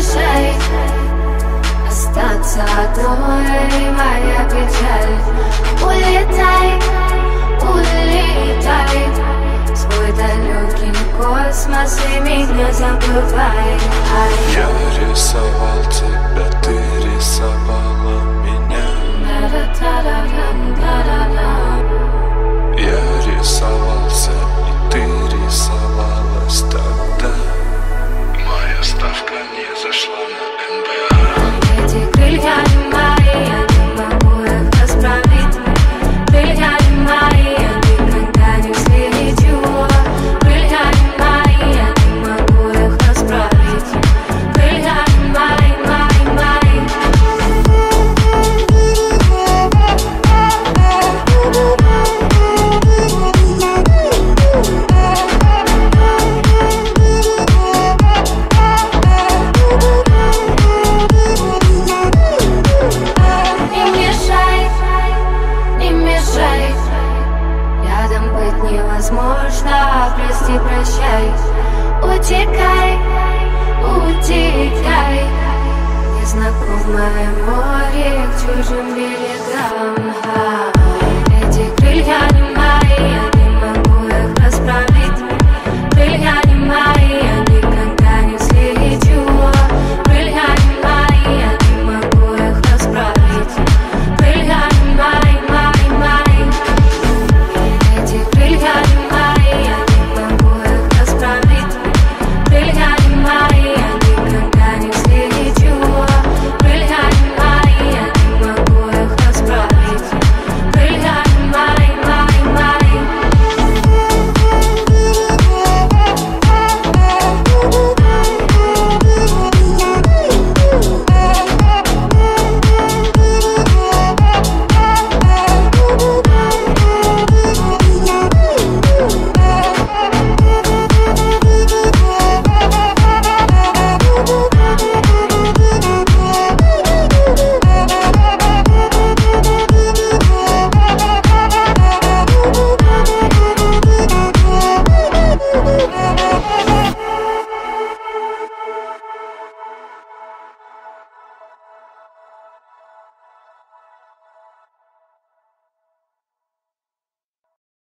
мешай Остаться одной моя печаль That's my seeming невозможно Прости, прощай, утекай, утекай. Незнакомое море к чужим берегам